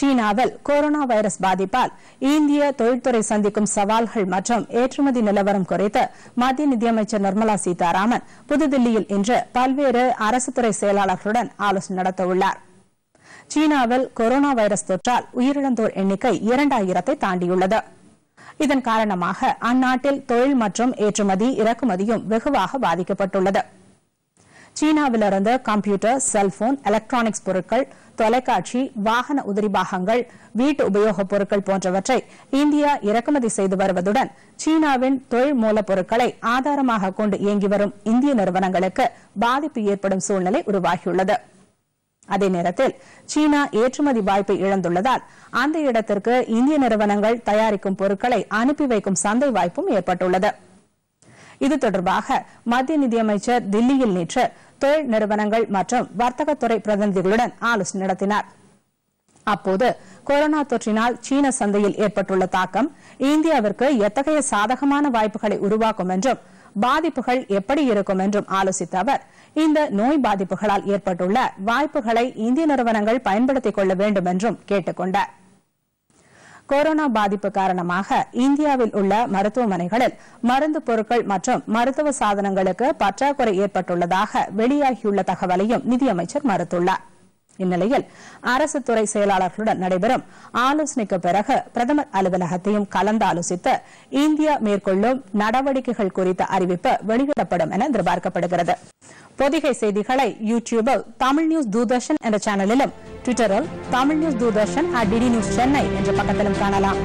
சீனாவில் corona virus பாதிப்பால் இந்திய தொழில்துறை சந்திக்கும் சவால்கள் மற்றும் ஏற்றுமதி நிலவரம் குறித்து மத்திய நிதியமைச்சர் நிர்மலா சீதாராமன் புதுதில்லியில் இன்று பல்வேறு அரசுத்துறை செயலாளர்களுடன் ஆலோசனை நடத்தவுள்ளார். சீனாவில் கொரோனா வைரஸ் தொற்றால் உயிரிழந்தோர் எண்ணிக்கை இரண்டாயிரத்தை தாண்டியுள்ளது. இதன் காரணமாக அந்நாட்டில் தொழில் மற்றும் ஏற்றுமதி இறக்குமதியும் வெகுவாக பாதிக்கப்பட்டுள்ளது. சீனாவிலிருந்து கம்ப்யூட்டர் செல்போன் எலக்ட்ரானிக்ஸ் பொருட்கள் தொலைக்காட்சி வாகன உதிரி பாகங்கள் வீட்டு உபயோகப் பொருட்கள் போன்றவற்றை இந்தியா இறக்குமதி செய்து வருவதுடன் சீனாவின் தொழில் மூலப்பொருட்களை ஆதாரமாக கொண்டு இயங்கி வரும் இந்திய நிறுவனங்களுக்கு பாதிப்பு ஏற்படும் சூழ்நிலை உருவாகியுள்ளது. அதே நேரத்தில் சீனா ஏற்றுமதி வாய்ப்பை இழந்துள்ளதால் அந்த இடத்திற்கு இந்திய நிறுவனங்கள் தயாரிக்கும் பொருட்களை அனுப்பி வைக்கும் சந்தை வாய்ப்பும் ஏற்பட்டுள்ளது. இது தொடர்பாக மத்திய நிதியமைச்சர் தில்லியில் நேற்று தொழில் நிறுவனங்கள் மற்றும் வர்த்தகத்துறை பிரதிநிதிகளுடன் ஆலோசனை நடத்தினார். அப்போது கொரோனா தொற்றினால் சீன சந்தையில் ஏற்பட்டுள்ள தாக்கம் இந்தியாவிற்கு எத்தகைய சாதகமான வாய்ப்புகளை உருவாக்கும் என்றும் பாதிப்புகள் எப்படி இருக்கும் என்றும் ஆலோசித்த அவர் இந்த நோய் பாதிப்புகளால் ஏற்பட்டுள்ள வாய்ப்புகளை இந்திய நிறுவனங்கள் பயன்படுத்திக் கொள்ள வேண்டும் என்றும் கேட்டுக் கொண்டாா் கொரோனா பாதிப்பு காரணமாக இந்தியாவில் உள்ள மருத்துவமனைகளில் மருந்து பொருட்கள் மற்றும் மருத்துவ சாதனங்களுக்கு பற்றாக்குறை ஏற்பட்டுள்ளதாக வெளியாகியுள்ள தகவலையும் நிதியமைச்சர் மறுத்துள்ளார். இந்நிலையில் அரசு துறை செயலாளர்களுடன் நடைபெறும் ஆலோசனைக்கு பிறகு பிரதமர் அலுவலகத்தையும் கலந்தாலோசித்து இந்தியா மேற்கொள்ளும் நடவடிக்கைகள் குறித்த அறிவிப்பு வெளியிடப்படும் என எதிர்பார்க்கப்படுகிறது. பொதிகை செய்திகளை யூ டியூபில் தமிழ் நியூஸ் தூர்தர்ஷன் என்ற சேனலிலும் ட்விட்டரில் Tamil news Doordarshan at DD news Chennai என்ற பக்கத்திலும் காணலாம்.